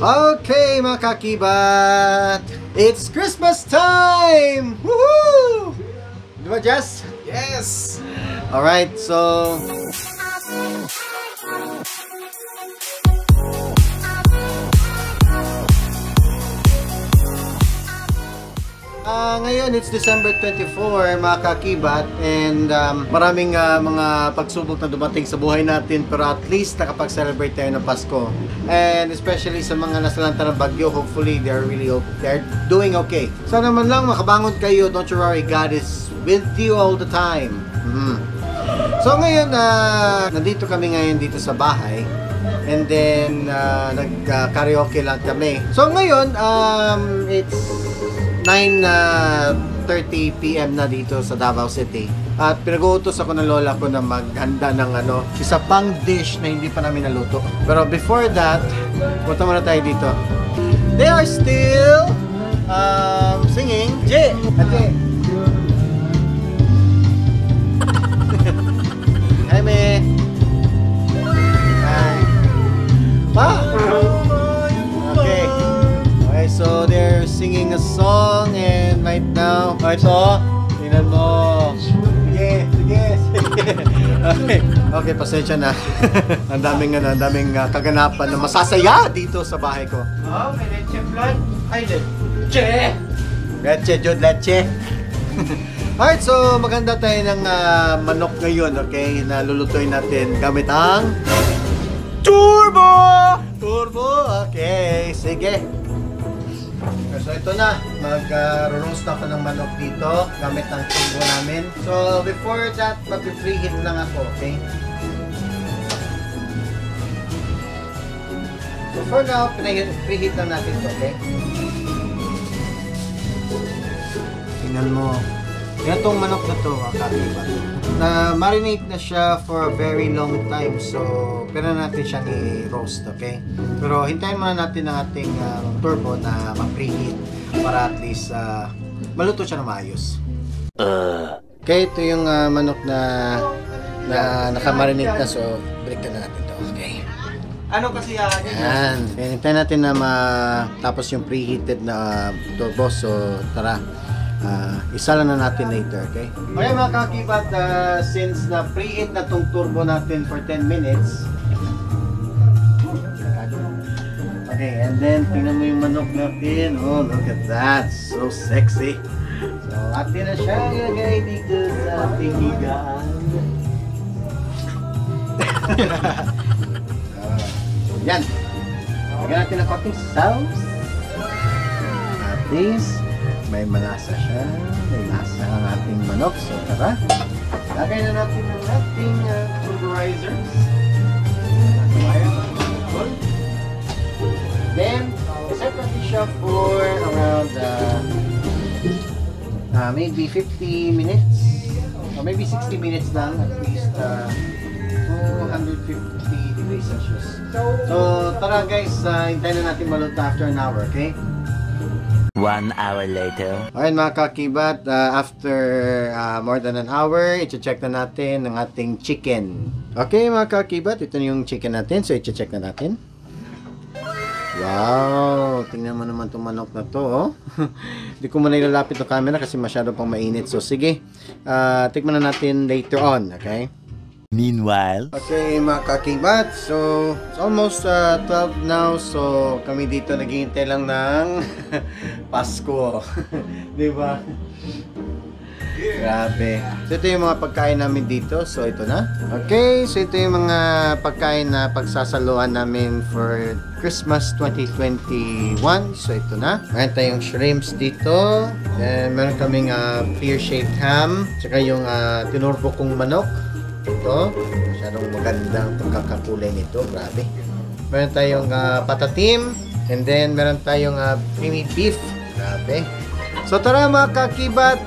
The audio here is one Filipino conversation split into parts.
Okay, mga kakibat! It's Christmas time! Woohoo! Ba, Jess? Yes! Alright, so... Ah, ngayon it's December 24 mga kakibat and um, maraming ah, mga pagsubok na dumating sa buhay natin pero at least nakapag-celebrate tayo ng Pasko and especially sa mga nasalanta ng bagyo hopefully they're really okay. they're doing okay sana man lang makabangon kayo don't you worry God is with you all the time Mhm. so ngayon ah, nandito kami ngayon dito sa bahay and then uh, nag-karaoke lang kami so ngayon um, it's 9.30 p.m. na dito sa Davao City. At pinag-uutos ako ng lola ko na maghanda ng ano, isa pang dish na hindi pa namin naluto. Pero before that, punta muna tayo dito. They are still um, singing. J! Ate! Hi, me! Hi! Pa! So they're singing a song and right now, okay, so, tingnan mo. Sige, sige, sige. Okay, okay, pasensya na. ang daming, ano, ang daming uh, kaganapan na masasaya dito sa bahay ko. Oh, may leche flan. Ay, leche! Leche, Jod, leche. Alright, so maganda tayo ng ah, manok ngayon, okay? Na lulutuin natin gamit ang Turbo! Turbo, okay. Sige. So ito na, mag-roast ako ng manok dito gamit ang turbo namin. So before that, mag-preheat lang ako, okay? So for now, preheat lang natin to, okay? Tingnan mo. Itong manok na to, kakaiba. Na marinate na siya for a very long time. So, pwede natin siyang i-roast, okay? Pero hintayin muna natin ang ating ah, turbo na ma-preheat para at least ah, maluto siya na maayos. Okay, ito yung ah, manok na na nakamarinate na. So, balikan na natin to, okay? Ano kasi yan? Yan. Hintayin natin na matapos yung preheated na uh, turbo. So, tara. Ah, isa lang na natin later, okay? Okay mga kakibat, ah, since na preheat na tong turbo natin for 10 minutes. Okay, and then tingnan mo yung manok natin. Oh, look at that. So sexy. So, atin na siya ilagay dito sa ating higaan. Ah, yan. Lagyan natin ng konting sauce. At may malasa siya. May lasa ang ating manok. So, tara. Lagay na natin ang ating uh, pulverizers. Then, set natin siya for around uh, uh, maybe 50 minutes. Or maybe 60 minutes lang. At least uh, 250 degrees Celsius. So, tara guys, uh, hintayin na natin maluto after an hour, okay? One hour later. Alright mga kakibat, uh, after uh, more than an hour, i-check na natin ang ating chicken. Okay mga kakibat, ito yung chicken natin. So i-check na natin. Wow! Tingnan mo naman itong manok na to. Oh. Hindi ko muna ilalapit ng camera kasi masyado pang mainit. So sige, uh, tikman na natin later on. Okay? Meanwhile. Okay mga kakibat, so it's almost uh, 12 now so kami dito naghihintay lang ng Pasko. Di ba? Grabe. So ito yung mga pagkain namin dito. So ito na. Okay, so ito yung mga pagkain na pagsasaluan namin for Christmas 2021. So ito na. Meron tayong shrimps dito. Then meron kaming uh, pear-shaped ham. Tsaka yung uh, tinurbo kong manok. Ito, masyadong magandang pagkakakulay nito. Grabe. Meron tayong ah, patatim. And then, meron tayong uh, creamy beef. Grabe. So, tara mga kakibat.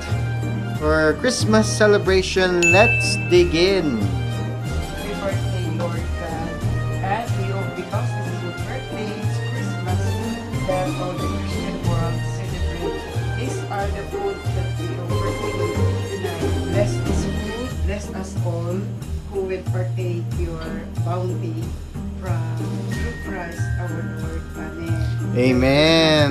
For Christmas celebration, let's dig in. Partake your bounty from through Christ our Lord. Amen. Amen.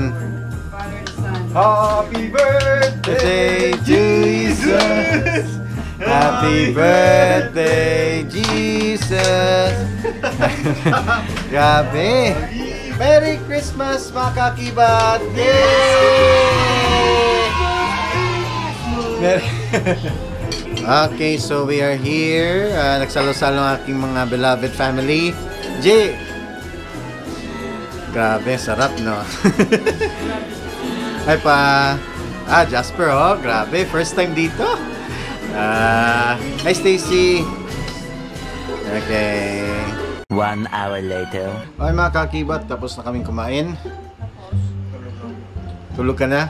Father and Son. Happy Birthday, Jesus. Happy birthday, Jesus. Grabe. Merry Christmas, mga kakibat. Yay! Mer- okay, so we are here. Uh, nagsalo-salo ang aking mga beloved family. J. Grabe, sarap, no? Ay pa. Ah, Jasper, oh. Grabe, first time dito. Ah, hi Stacy. Okay. One hour later. Okay mga kakibat, tapos na kaming kumain. Tulog ka na?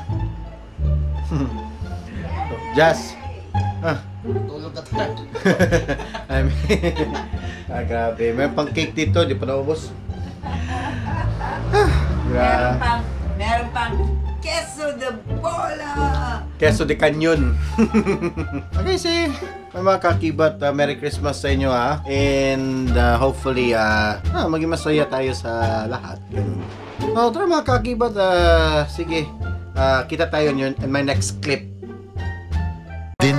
Jas. Ah. Tulog ka tayo. I mean, ah, grabe. May pang cake dito, di pa naubos. Ah, Meron grabe. pang, meron pang queso de bola. Queso de Canyon. okay, see. May mga kakibat, uh, Merry Christmas sa inyo ha. And uh, hopefully, uh, ah, maging masaya tayo sa lahat. Ganun. Oh, tara mga kakibat, uh, sige. Uh, kita tayo yun in my next clip.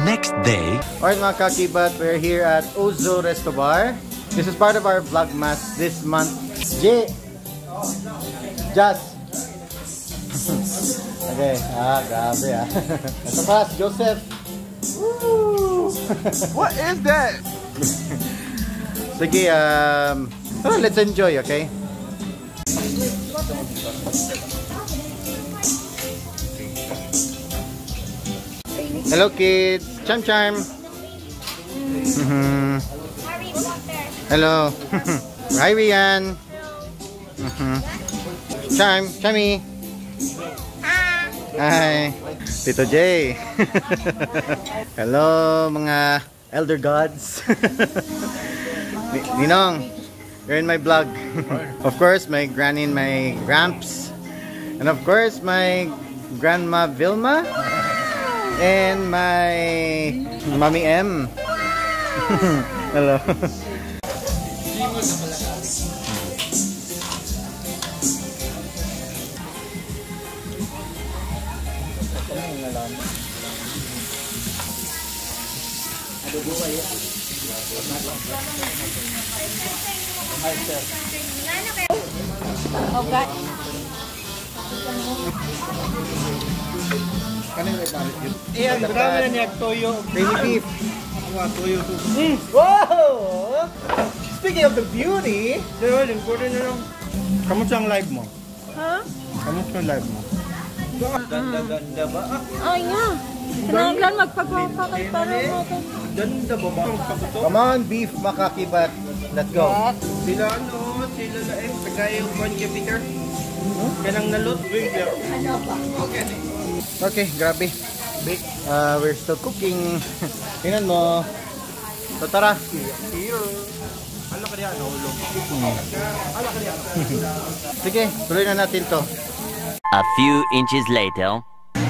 The next day. Alright mga kakibat, we're here at Ozo Resto Bar. This is part of our Vlogmas this month. J. Just. okay, ah, grabe ah. Ito pa, Joseph. Woo! What is that? Sige, um, tara, let's enjoy, okay? Hello kids! Cham cham! Mhm. Hello! Hi Rian! Mhm. Cham! Chami! Hi! Tito Jay! Hello mga elder gods! Ni- Ninong, you're in my vlog. of course, my granny and my gramps. And of course, my grandma Vilma. And my mommy M. Hello. Eh, ang drama na niya, toyo. Crazy beef. Mga toyo to. Wow! Speaking of the beauty, Pero, lingkurin na lang. Kamusta ang live mo? Ha? Kamusta ang live mo? Ganda-ganda ba? Ah, Ay nga. Kinahanglan magpagpapakay para natin. ganda ba ba? Ang pagkuto. come on beef makakibat. Let's go. Sila ano, sila laeng, tagay yung Juan kay Peter. Kanang nalot. Okay, grabe. Uh, we're still cooking. Tingnan mo. So tara. Ano ka diyan? Nahulog. Sige, tuloy na natin to. A few inches later.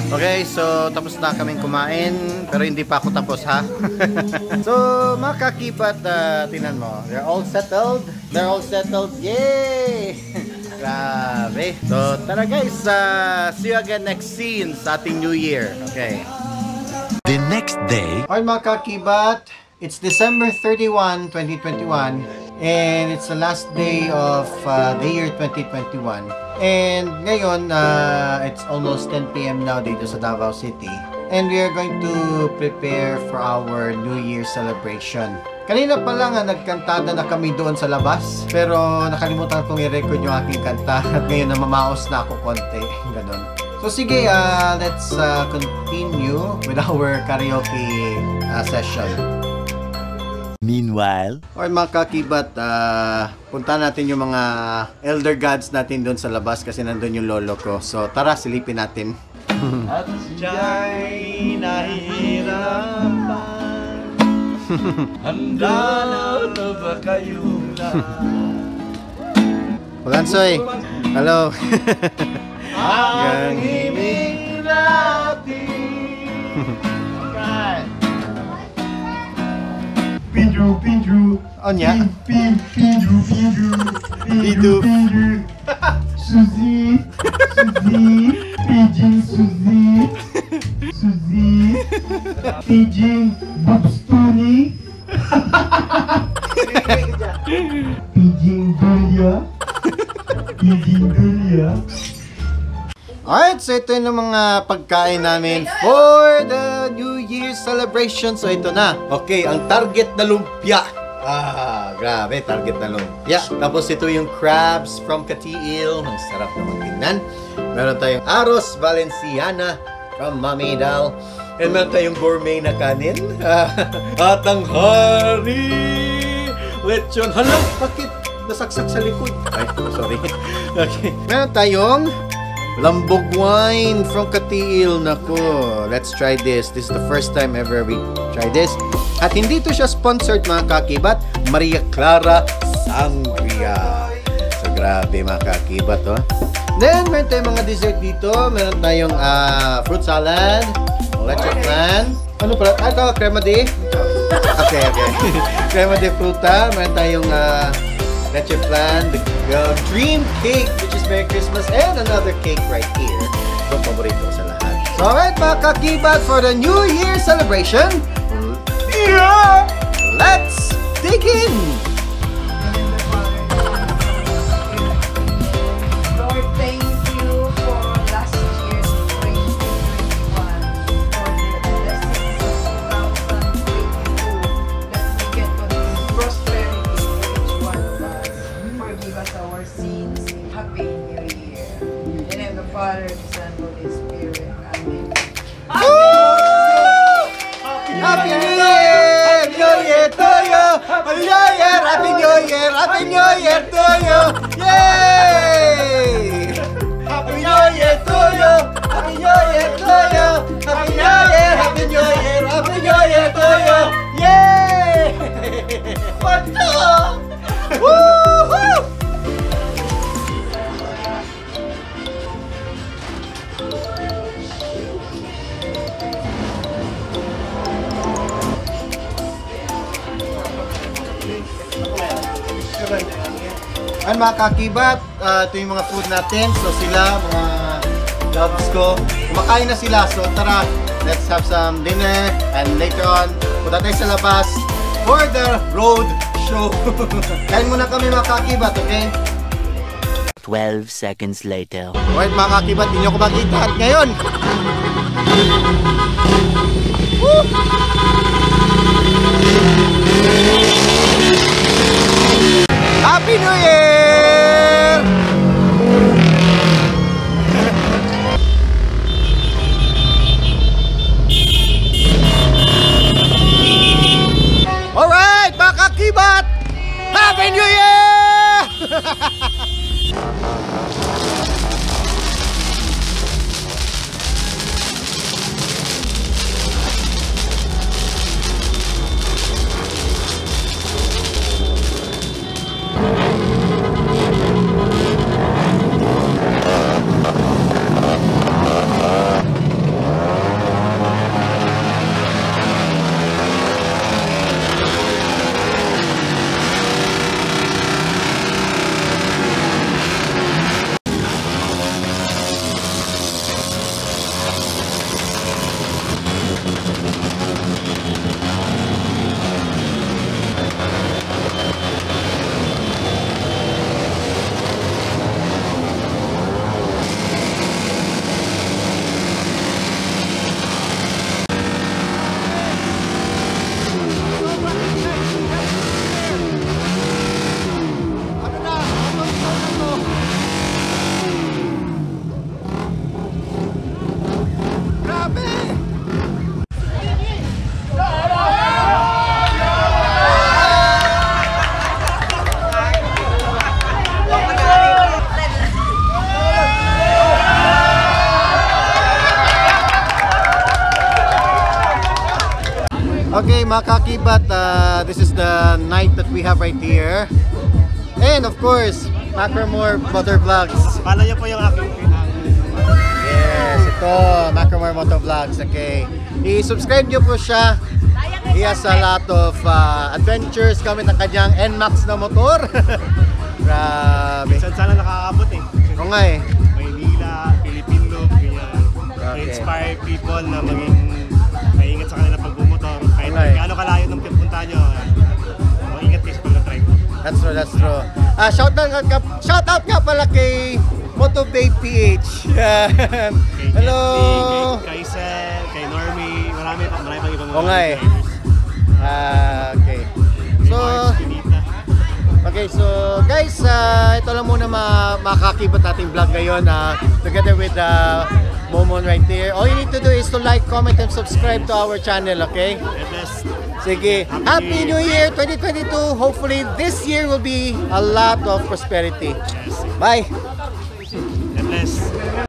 Okay, so tapos na kaming kumain, pero hindi pa ako tapos ha. so, mga kakibat, uh, tingnan mo, they're all settled. They're all settled. Yay! Grabe. So, tara guys, uh, see you again next scene sa ating New Year. Okay. The next day. Alright mga kakibat, it's December 31, 2021 and it's the last day of uh, the year 2021 and ngayon uh, it's almost 10 p.m. now dito sa Davao City and we are going to prepare for our New Year celebration. Kanina pa lang ah, nagkantada na kami doon sa labas pero nakalimutan kong i-record yung aking kanta at ngayon namamaos na ako konti. Ganon. So sige, uh, let's uh, continue with our karaoke uh, session. Meanwhile. Okay mga kakibat, uh, punta natin yung mga elder gods natin doon sa labas kasi nandun yung lolo ko. So tara, silipin natin. At siya'y nahihirapan. Handa na ba kayong Pagansoy, hello. Ang himig natin. Pinju, pinju. Onya. Pin, pinju, pinju. Pinju. pinju. Suzy, Suzy, paging Suzy, Suzy, paging Bobstoni, paging Dahlia, paging Dahlia. Alright, so ito yung mga pagkain namin for the New Year celebration. So ito na. Okay, ang target na lumpia. Ah, grabe, target na lumpia. Tapos ito yung crabs from Katiil. Ang sarap naman tingnan. Meron tayong Aros Valenciana from Mami Dal. And meron tayong gourmet na kanin. At ang hari! Lechon. Hala, bakit nasaksak sa likod? Ay, sorry. okay. Meron tayong Lambog wine from Katiil. Nako, let's try this. This is the first time ever we try this. At hindi to siya sponsored mga kakibat. Maria Clara Sangria. So grabe mga kakibat oh. Then, meron tayong mga dessert dito. Meron tayong ah, fruit salad, leche flan. Ano pala? Ah, ito, crema de. Okay, okay. crema de fruta. Meron tayong ah, leche flan, the uh, dream cake, which is Merry Christmas, and another cake right here. Ito paborito sa lahat. So, alright mga kakibat, for the New Year celebration, yeah, let's dig in! New Year! Happy New Year to you! Yay! Happy New Year to you! Happy New Year to you! Happy New Year! Happy New Year! Happy New Year to you! Yay! What the? Woohoo! Ay mga kakibat, ah, ito yung mga food natin. So sila, mga dogs ko, kumakain na sila. So tara, let's have some dinner. And later on, punta tayo sa labas for the road show. Kain muna kami mga kakibat, okay? 12 seconds later. Alright mga kakibat, hindi nyo ko makita. At ngayon, Mga kakibat, uh, this is the night that we have right here. And of course, Macromore Motor Vlogs. Follow niyo po yung aking Yes, ito, Macromore Motor Vlogs. Okay. I-subscribe nyo po siya. He has a lot of uh, adventures gamit ang kanyang NMAX na motor. Grabe. Minsan sana nakakaabot eh. Oo nga eh. Maynila, Pilipino, ganyan. Okay. To-inspire people na maging Kahit Okay. gaano kalayo ng pipunta nyo, maingat kayo sa pag-drive. That's true, that's true. Ah, shout out ka, shout out nga pala kay Motobabe PH. Yan. Kay Hello. Kay Kaisel, kay Normie, marami pa, marami pang ibang nga eh. Ah, okay. So, Mars, Pinita. Okay, so guys, uh, ito lang muna ma ating vlog ngayon uh, together with uh, Momon right there. All you need to do is to like, comment, and subscribe to our channel, okay? Bless. Sige, Happy New Year 2022! Hopefully this year will be a lot of prosperity. Yes. Bye! Bless.